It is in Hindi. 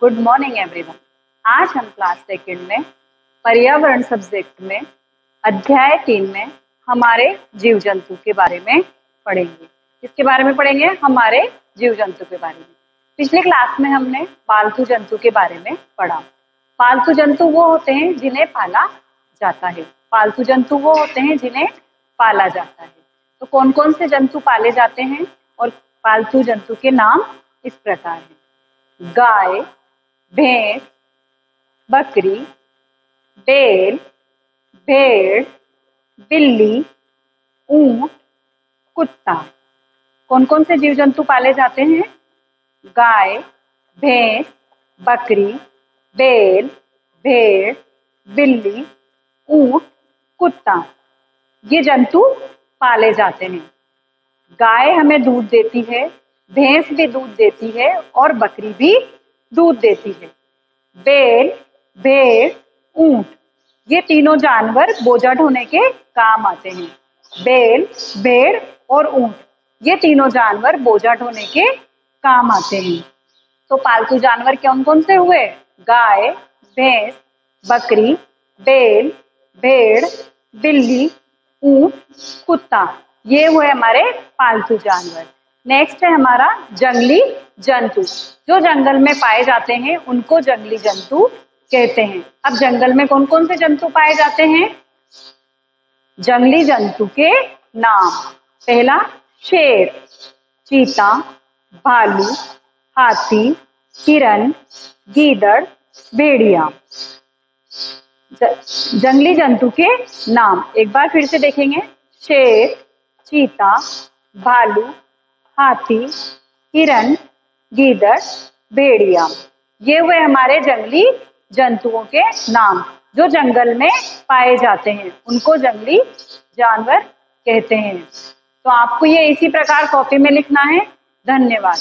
गुड मॉर्निंग एवरीवन आज हम क्लास सेकेंड में, पर्यावरण सब्जेक्ट में, अध्याय तीन में हमारे जीव जंतु के बारे में पढ़ेंगे। किसके बारे में पढ़ेंगे? हमारे जीव जंतु के बारे में। पिछले क्लास में हमने पालतू जंतु के बारे में पढ़ा। पालतू जंतु वो होते हैं जिन्हें पाला जाता है। पालतू जंतु वो होते हैं जिन्हें पाला जाता है। तो कौन कौन से जंतु पाले जाते हैं और पालतू जंतु के नाम इस प्रकार हैं? गाय भैंस बकरी, बैल, भेड़, बिल्ली, ऊँट, कुत्ता। कौन कौन से जीव जंतु पाले जाते हैं? गाय, भैंस, बकरी, बैल, भेड़, बिल्ली, ऊँट, कुत्ता। ये जंतु पाले जाते हैं। गाय हमें दूध देती है, भैंस भी दूध देती है और बकरी भी दूध देती है। बैल, भेड़, ऊँट, ये तीनों जानवर बोझा ढोने के काम आते हैं। बैल, भेड़ और ऊँट, ये तीनों जानवर बोझा ढोने के काम आते हैं। तो पालतू जानवर कौन कौन से हुए? गाय, भैंस, बकरी, बैल, भेड़, बिल्ली, ऊँट, कुत्ता। ये हुए हमारे पालतू जानवर। नेक्स्ट है हमारा जंगली जंतु। जो जंगल में पाए जाते हैं, उनको जंगली जंतु कहते हैं। अब जंगल में कौन कौन से जंतु पाए जाते हैं? जंगली जंतु के नाम। पहला, शेर, चीता, भालू, हाथी, हिरन, गीदड़, भेड़िया। जंगली जंतु के नाम। एक बार फिर से देखेंगे। शेर, चीता, भालू, हाथी, हिरन गीदड़ भेड़िया ये हुए हमारे जंगली जंतुओं के नाम, जो जंगल में पाए जाते हैं। उनको जंगली जानवर कहते हैं। तो आपको ये इसी प्रकार कॉपी में लिखना है। धन्यवाद।